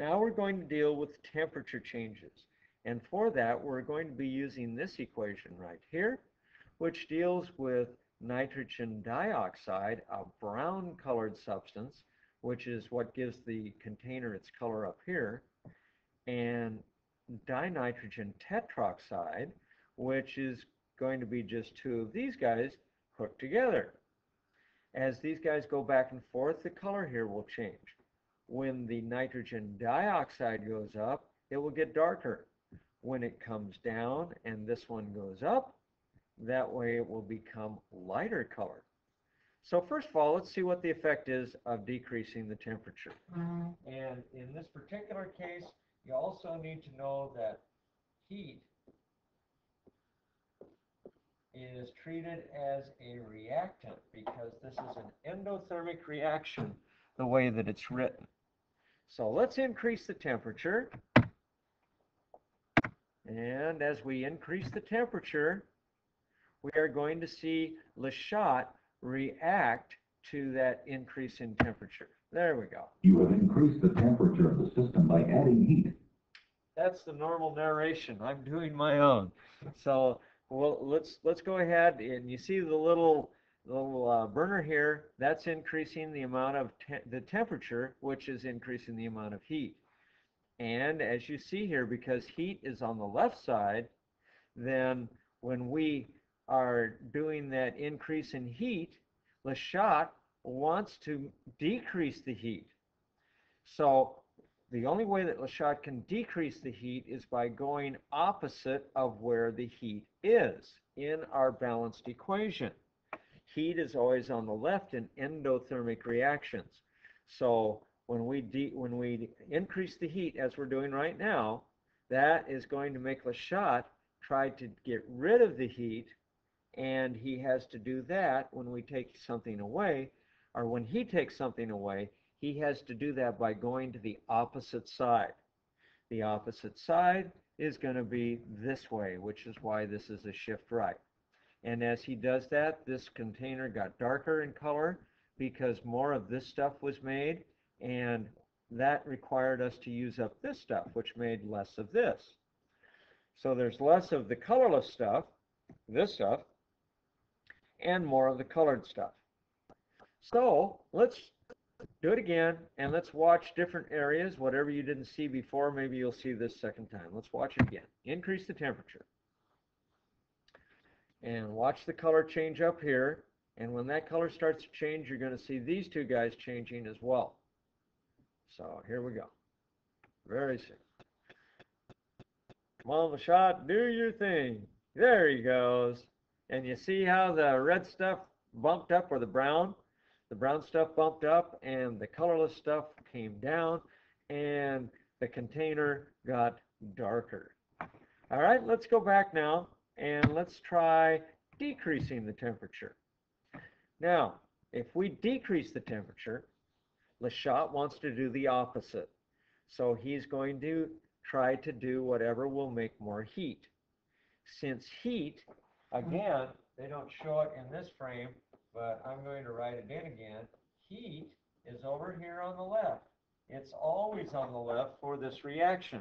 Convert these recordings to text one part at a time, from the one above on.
Now we're going to deal with temperature changes. And for that, we're going to be using this equation right here, which deals with nitrogen dioxide, a brown colored substance, which is what gives the container its color up here, and dinitrogen tetroxide, which is going to be just two of these guys hooked together. As these guys go back and forth, the color here will change. When the nitrogen dioxide goes up, it will get darker. When it comes down and this one goes up, that way it will become lighter color. So first of all, let's see what the effect is of decreasing the temperature. And in this particular case, you also need to know that heat is treated as a reactant because this is an endothermic reaction the way that it's written. So let's increase the temperature. And as we increase the temperature, we are going to see Le Chat react to that increase in temperature. There we go. You have increased the temperature of the system by adding heat. That's the normal narration. I'm doing my own. So well, let's let's go ahead and you see the little little uh, burner here. That's increasing the amount of te the temperature, which is increasing the amount of heat. And as you see here, because heat is on the left side, then when we are doing that increase in heat, Le Chat wants to decrease the heat. So the only way that Le Chat can decrease the heat is by going opposite of where the heat is in our balanced equation. Heat is always on the left in endothermic reactions. So when we when we increase the heat as we're doing right now, that is going to make Le Chat try to get rid of the heat and he has to do that when we take something away or when he takes something away he has to do that by going to the opposite side. The opposite side is going to be this way, which is why this is a shift right. And as he does that, this container got darker in color because more of this stuff was made, and that required us to use up this stuff, which made less of this. So there's less of the colorless stuff, this stuff, and more of the colored stuff. So let's do it again, and let's watch different areas. Whatever you didn't see before, maybe you'll see this second time. Let's watch it again. Increase the temperature. And watch the color change up here. And when that color starts to change, you're going to see these two guys changing as well. So here we go. Very soon. Come on, Chat, do your thing. There he goes. And you see how the red stuff bumped up or the brown? the brown stuff bumped up and the colorless stuff came down and the container got darker. All right, let's go back now and let's try decreasing the temperature. Now, if we decrease the temperature, Le Chat wants to do the opposite. So he's going to try to do whatever will make more heat. Since heat, again, they don't show it in this frame, but I'm going to write it in again. Heat is over here on the left. It's always on the left for this reaction,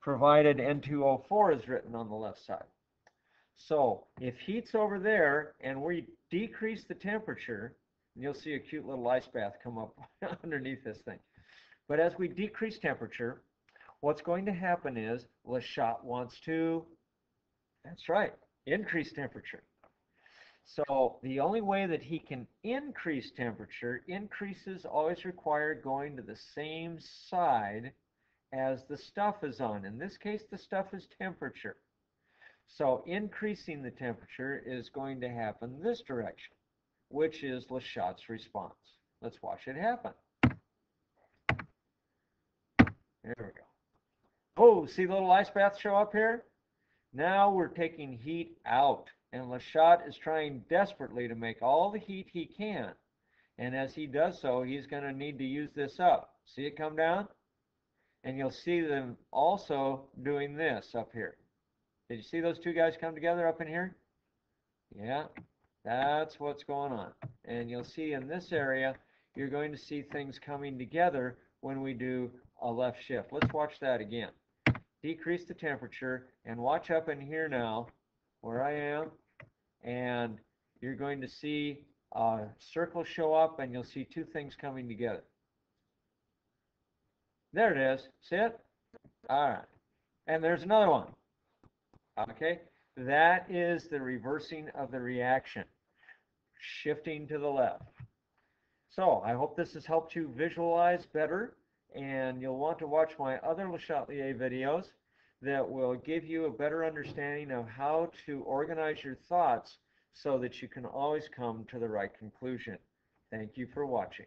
provided N2O4 is written on the left side. So if heat's over there and we decrease the temperature, you'll see a cute little ice bath come up underneath this thing. But as we decrease temperature, what's going to happen is Le Chat wants to, that's right, increase temperature. So the only way that he can increase temperature, increases always require going to the same side as the stuff is on. In this case, the stuff is temperature. So increasing the temperature is going to happen this direction, which is Le response. Let's watch it happen. There we go. Oh, see the little ice bath show up here? Now we're taking heat out. And Le is trying desperately to make all the heat he can. And as he does so, he's going to need to use this up. See it come down? And you'll see them also doing this up here. Did you see those two guys come together up in here? Yeah, that's what's going on. And you'll see in this area, you're going to see things coming together when we do a left shift. Let's watch that again. Decrease the temperature and watch up in here now where I am and you're going to see a circle show up and you'll see two things coming together. There it is. See it? All right. And there's another one. Okay? That is the reversing of the reaction, shifting to the left. So I hope this has helped you visualize better and you'll want to watch my other Le Chatelier videos that will give you a better understanding of how to organize your thoughts so that you can always come to the right conclusion. Thank you for watching.